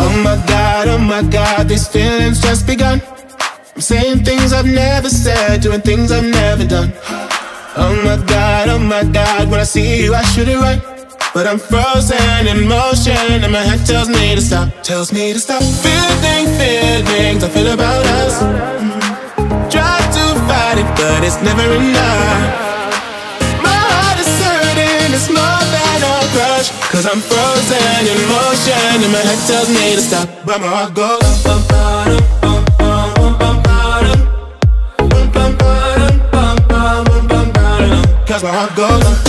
Oh my god, oh my god, these feelings just begun. I'm saying things I've never said, doing things I've never done. Oh my god, oh my god, when I see you I should it right But I'm frozen in motion and my head tells me to stop Tells me to stop. Feeling feelings I feel about us it's never enough. My heart is hurting, it's more than a crush. Cause I'm frozen in motion, and my head tells me to stop. But my heart goes. Bum, bum, bum, Cause my heart goes.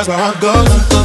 Cause my heart goes